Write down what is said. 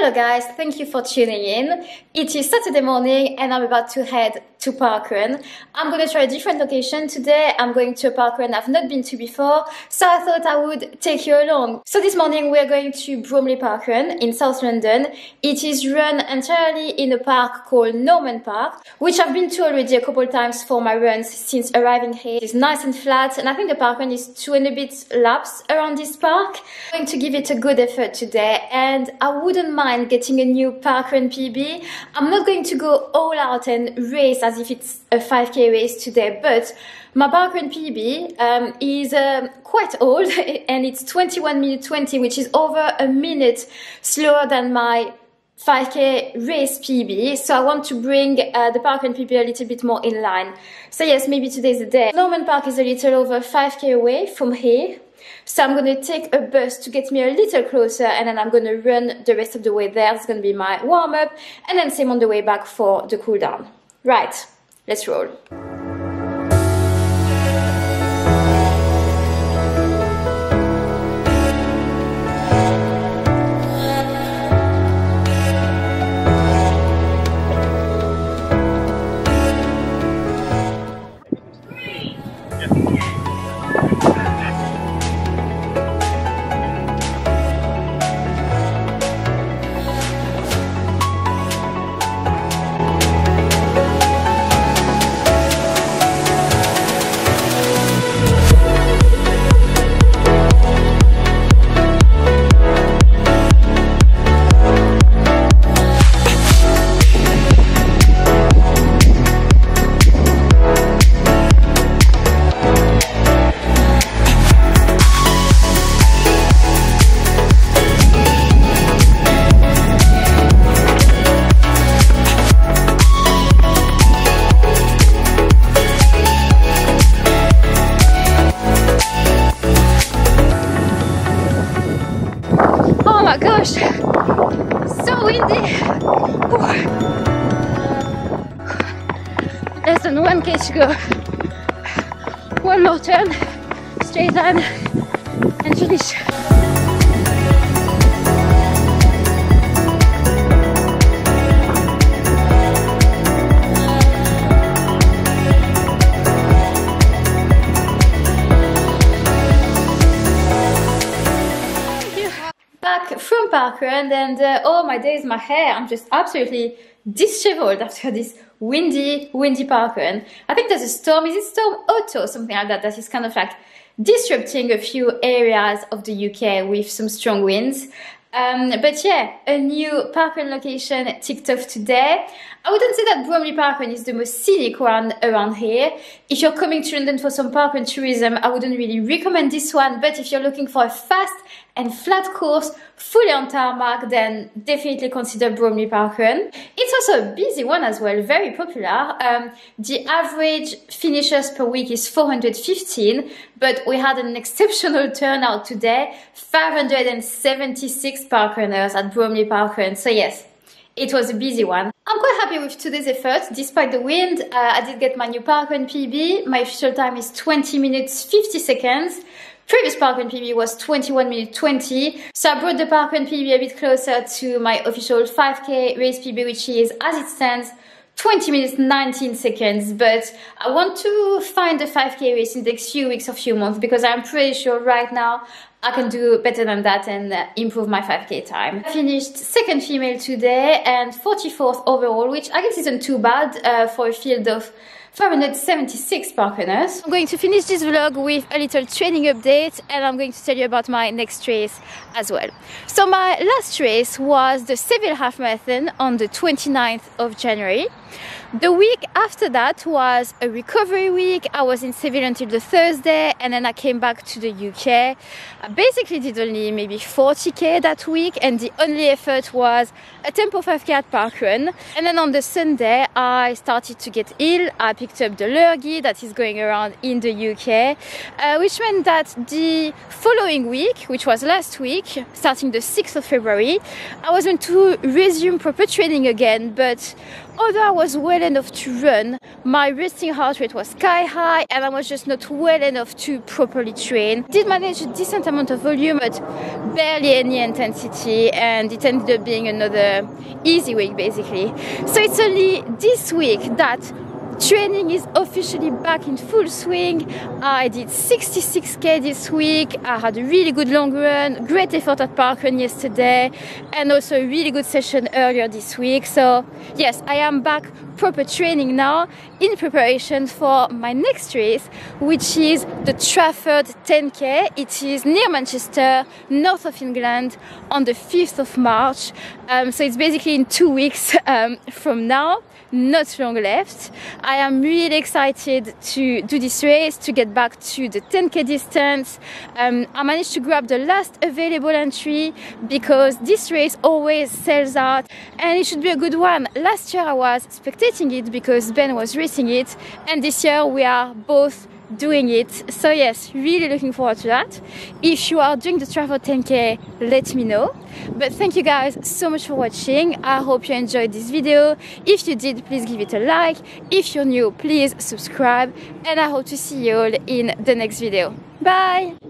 Hello guys, thank you for tuning in. It is Saturday morning and I'm about to head to Parkrun. I'm going to try a different location today. I'm going to a parkrun I've not been to before, so I thought I would take you along. So this morning we're going to Bromley Parkrun in South London. It is run entirely in a park called Norman Park, which I've been to already a couple times for my runs since arriving here. It's nice and flat and I think the parkrun is two and a bit laps around this park. I'm going to give it a good effort today and I wouldn't mind getting a new parkrun PB. I'm not going to go all out and race as if it's a 5k race today, but my parkrun PB um, is um, quite old and it's 21 minute 20, which is over a minute slower than my 5k race PB, so I want to bring uh, the parkrun PB a little bit more in line. So yes, maybe today's the day. Norman Park is a little over 5k away from here, so I'm gonna take a bus to get me a little closer and then I'm gonna run the rest of the way there. It's gonna be my warm up and then same on the way back for the cool down. Right, let's roll. Oh 1k to go. One more turn, straight on, and finish. back from Parkrun and uh, oh my days, my hair, I'm just absolutely disheveled after this windy, windy Parkrun. I think there's a storm, is it Storm Otto, something like that, that is kind of like disrupting a few areas of the UK with some strong winds. Um, but yeah, a new parkrun location ticked off today. I wouldn't say that Bromley Parkrun is the most scenic one around here. If you're coming to London for some parkrun tourism, I wouldn't really recommend this one. But if you're looking for a fast and flat course, fully on tarmac, then definitely consider Bromley Parkrun. It's also a busy one as well, very popular. Um, the average finishers per week is 415, but we had an exceptional turnout today, 576 parkrunners at Bromley Parkrun. So yes, it was a busy one. I'm quite happy with today's effort, despite the wind. Uh, I did get my new parkrun PB. My official time is 20 minutes 50 seconds. Previous parkrun PB was 21 minutes 20, so I brought the parkrun PB a bit closer to my official 5k race PB, which is, as it stands, 20 minutes 19 seconds but I want to find the 5k race in the next few weeks or few months because I'm pretty sure right now I can do better than that and uh, improve my 5k time. I finished second female today and 44th overall which I guess isn't too bad uh, for a field of 576 parkrunners. I'm going to finish this vlog with a little training update and I'm going to tell you about my next race as well. So my last race was the Seville Half Marathon on the 29th of January. The week after that was a recovery week. I was in Seville until the Thursday and then I came back to the UK. I basically did only maybe 40k that week and the only effort was a tempo 5k at parkrun. And then on the Sunday I started to get ill. I picked up the lurgy that is going around in the UK, uh, which meant that the following week, which was last week, starting the 6th of February, I was going to resume proper training again, but although I was well enough to run, my resting heart rate was sky high and I was just not well enough to properly train. Did manage a decent amount of volume but barely any intensity and it ended up being another easy week basically. So it's only this week that Training is officially back in full swing. I did 66k this week. I had a really good long run, great effort at parkrun yesterday, and also a really good session earlier this week. So, yes, I am back proper training now in preparation for my next race, which is the Trafford 10k. It is near Manchester, north of England, on the 5th of March. Um, so it's basically in two weeks um, from now not long left. I am really excited to do this race, to get back to the 10k distance. Um, I managed to grab the last available entry because this race always sells out and it should be a good one. Last year I was spectating it because Ben was racing it, and this year we are both doing it. So yes, really looking forward to that. If you are doing the Trafford 10K, let me know. But thank you guys so much for watching. I hope you enjoyed this video. If you did, please give it a like. If you're new, please subscribe. And I hope to see you all in the next video. Bye!